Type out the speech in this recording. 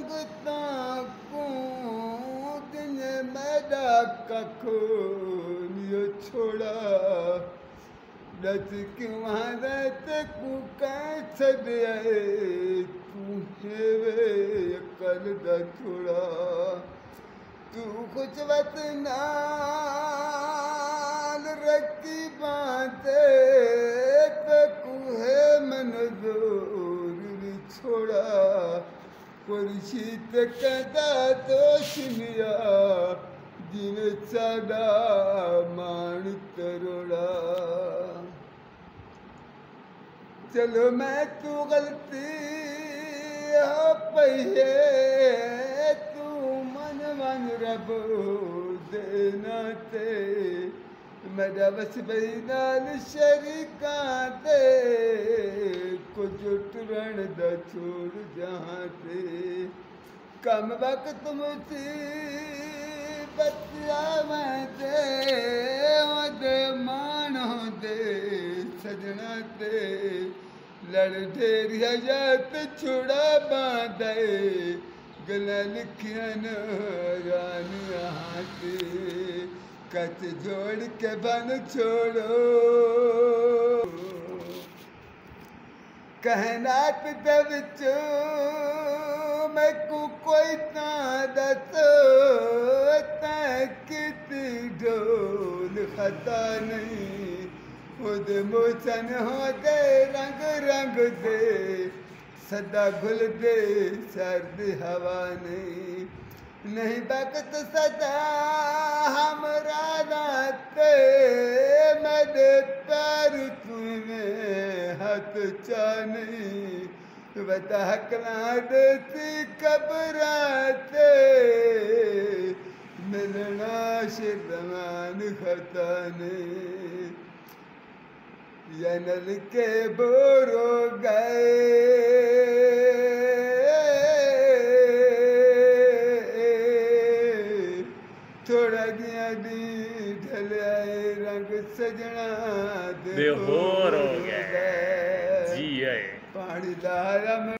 माँगता को दिन छोड़ा। रज क्यों रत को कैसे तुम्हें तू कुछ वत रखी बातें खुर्शीत कदा दोषनिया जिन साडा मान तरोड़ा चलो मैं तू गलती हो पई है तू मन मन रब देना ते मेरा बस बई नाल शरीकां ते दा छोड़ जहां ते कम मुसी बतिया मैं ते मानो दे सजना ते लड़ ढेरिया जात छुड़ा गला लिखियन रानिया ते कच जोड़ के बन छोड़ो कहनात दे विच मैकू कोई ना दस तैं किती ढोल खता नहीं खुद मोचन हो दे रंग रंग दे सदा घुल दे सर्द हवा नहीं नहीं वक्त सदा पैर तुम्हें हाथ कबराते मिलना शिरमान खताने। यनल के बोरो गए थोड़ा दिया दी ढल आए रंग सजना बेहोर हो गए जी आए पानी दारा में